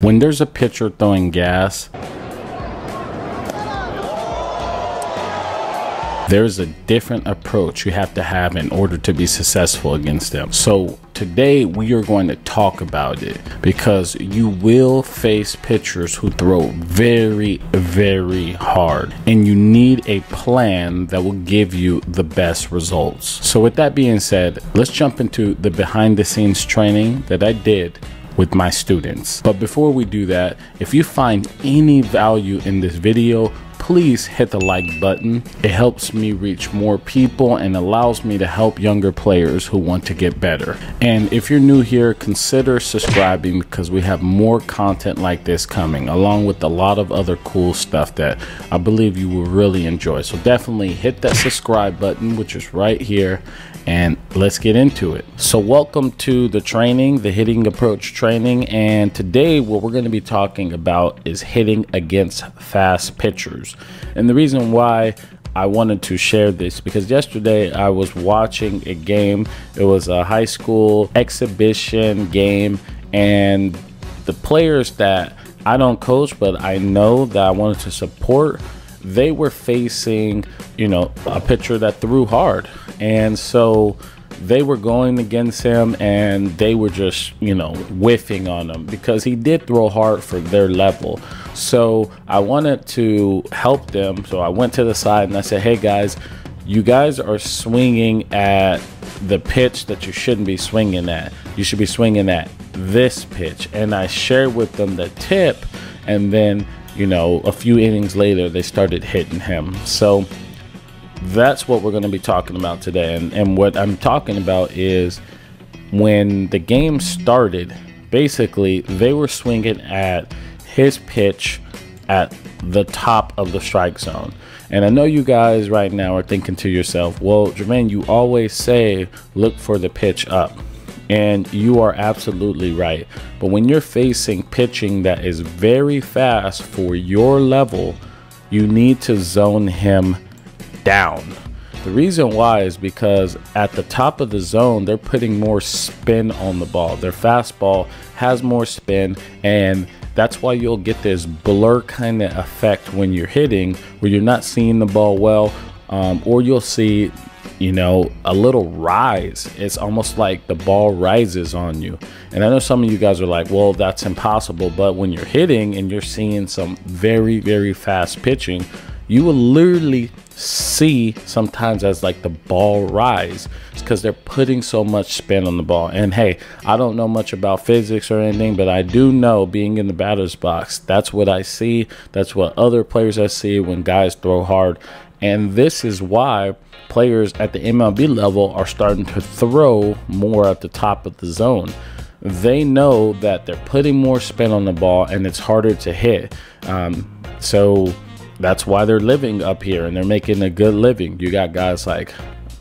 When there's a pitcher throwing gas, there's a different approach you have to have in order to be successful against them. So today we are going to talk about it because you will face pitchers who throw very, very hard and you need a plan that will give you the best results. So with that being said, let's jump into the behind the scenes training that I did with my students. But before we do that, if you find any value in this video, please hit the like button. It helps me reach more people and allows me to help younger players who want to get better. And if you're new here, consider subscribing because we have more content like this coming, along with a lot of other cool stuff that I believe you will really enjoy. So definitely hit that subscribe button, which is right here, and let's get into it. So welcome to the training, the hitting approach training. And today what we're gonna be talking about is hitting against fast pitchers. And the reason why I wanted to share this because yesterday I was watching a game. It was a high school exhibition game and the players that I don't coach, but I know that I wanted to support, they were facing, you know, a pitcher that threw hard and so they were going against him and they were just, you know, whiffing on him because he did throw hard for their level. So I wanted to help them. So I went to the side and I said, hey guys, you guys are swinging at the pitch that you shouldn't be swinging at. You should be swinging at this pitch. And I shared with them the tip. And then, you know, a few innings later, they started hitting him. So, that's what we're going to be talking about today. And, and what I'm talking about is when the game started, basically, they were swinging at his pitch at the top of the strike zone. And I know you guys right now are thinking to yourself, well, Jermaine, you always say look for the pitch up. And you are absolutely right. But when you're facing pitching that is very fast for your level, you need to zone him down. The reason why is because at the top of the zone, they're putting more spin on the ball. Their fastball has more spin, and that's why you'll get this blur kind of effect when you're hitting, where you're not seeing the ball well, um, or you'll see, you know, a little rise. It's almost like the ball rises on you. And I know some of you guys are like, well, that's impossible. But when you're hitting and you're seeing some very, very fast pitching, you will literally see sometimes as like the ball rise because they're putting so much spin on the ball. And hey i don't know much about physics or anything but i do know being in the batter's box that's what i see that's what other players i see when guys throw hard. And this is why players at the mlb level are starting to throw more at the top of the zone. They know that they're putting more spin on the ball and it's harder to hit. Um, so that's why they're living up here and they're making a good living. You got guys like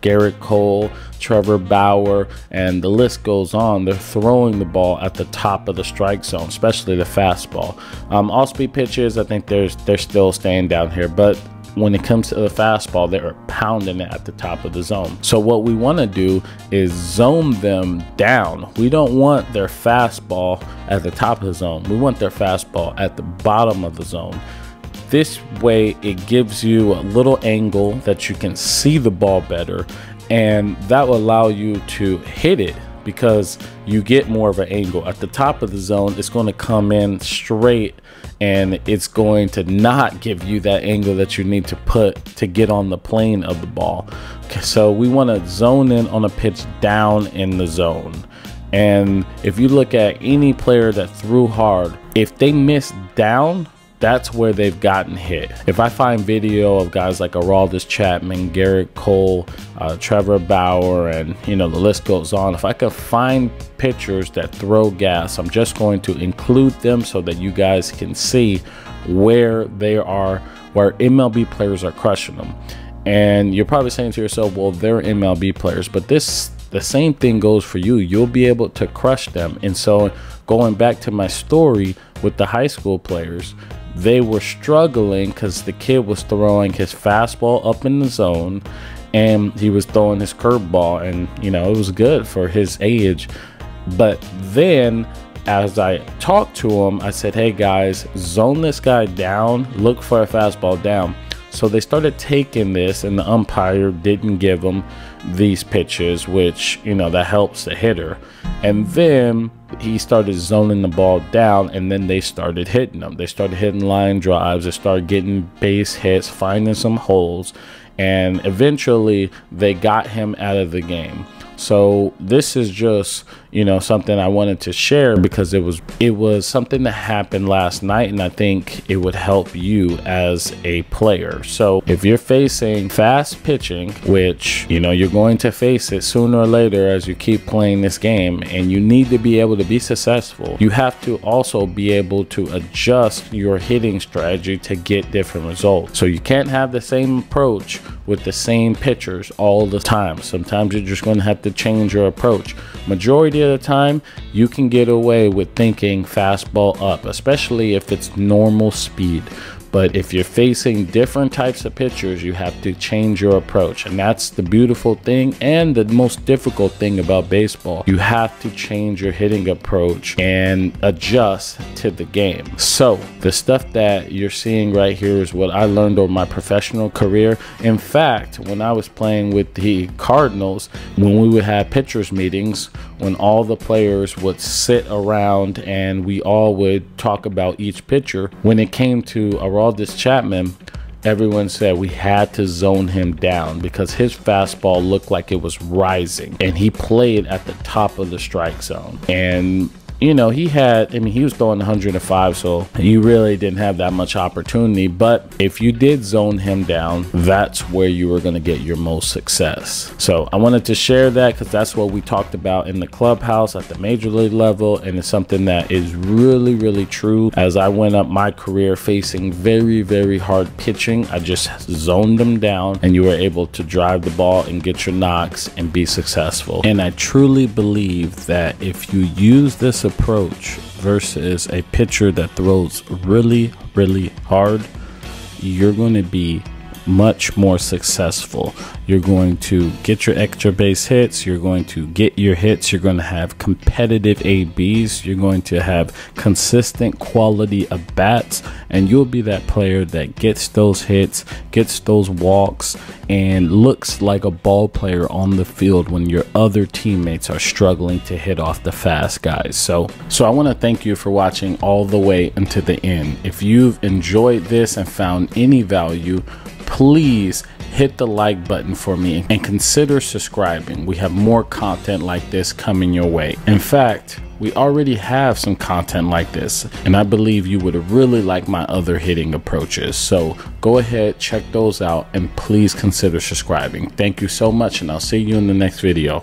Gerrit Cole, Trevor Bauer, and the list goes on. They're throwing the ball at the top of the strike zone, especially the fastball. Um, all speed pitches, I think there's they're still staying down here, but when it comes to the fastball, they're pounding it at the top of the zone. So what we want to do is zone them down. We don't want their fastball at the top of the zone. We want their fastball at the bottom of the zone. This way, it gives you a little angle that you can see the ball better, and that will allow you to hit it because you get more of an angle. At the top of the zone, it's going to come in straight and it's going to not give you that angle that you need to put to get on the plane of the ball. Okay, so we want to zone in on a pitch down in the zone. And if you look at any player that threw hard, if they miss down, that's where they've gotten hit. If I find video of guys like Aroldis Chapman, Gerrit Cole, uh, Trevor Bauer, and you know the list goes on. If I can find pictures that throw gas, I'm just going to include them so that you guys can see where they are, where MLB players are crushing them. And you're probably saying to yourself, well, they're MLB players, but this the same thing goes for you. You'll be able to crush them. And so going back to my story with the high school players, they were struggling because the kid was throwing his fastball up in the zone and he was throwing his curveball and you know it was good for his age but then as I talked to him, I said, hey guys, zone this guy down, look for a fastball down. So they started taking this, and the umpire didn't give them these pitches, which, you know, that helps the hitter. And then he started zoning the ball down, and then they started hitting them. They started hitting line drives, they started getting base hits, finding some holes, and eventually they got him out of the game. So this is just, you know, something I wanted to share because it was it was something that happened last night and I think it would help you as a player. So if you're facing fast pitching, which, you know, you're going to face it sooner or later as you keep playing this game and you need to be able to be successful, you have to also be able to adjust your hitting strategy to get different results. So you can't have the same approach with the same pitchers all the time. Sometimes you're just going to have to change your approach. Majority of the time, you can get away with thinking fastball up, especially if it's normal speed. But if you're facing different types of pitchers, you have to change your approach. And that's the beautiful thing and the most difficult thing about baseball. You have to change your hitting approach and adjust to the game. So, the stuff that you're seeing right here is what I learned over my professional career. In fact, when I was playing with the Cardinals, when we would have pitchers meetings, when all the players would sit around and we all would talk about each pitcher, when it came to Aroldis Chapman, everyone said we had to zone him down because his fastball looked like it was rising and he played at the top of the strike zone. And you know, he had, I mean, he was throwing 105, so you really didn't have that much opportunity. But if you did zone him down, that's where you were going to get your most success. So I wanted to share that because that's what we talked about in the clubhouse at the major league level. And it's something that is really, really true. As I went up my career facing very, very hard pitching, I just zoned them down and you were able to drive the ball and get your knocks and be successful. And I truly believe that if you use this approach versus a pitcher that throws really, really hard, you're going to be much more successful. You're going to get your extra base hits, you're going to get your hits, you're going to have competitive ABs, you're going to have consistent quality of bats, and you'll be that player that gets those hits, gets those walks, and looks like a ball player on the field when your other teammates are struggling to hit off the fast guys. So, so I want to thank you for watching all the way until the end. If you've enjoyed this and found any value, please hit the like button for me and consider subscribing. We have more content like this coming your way. In fact, we already have some content like this, and I believe you would really like my other hitting approaches. So go ahead, check those out, and please consider subscribing. Thank you so much, and I'll see you in the next video.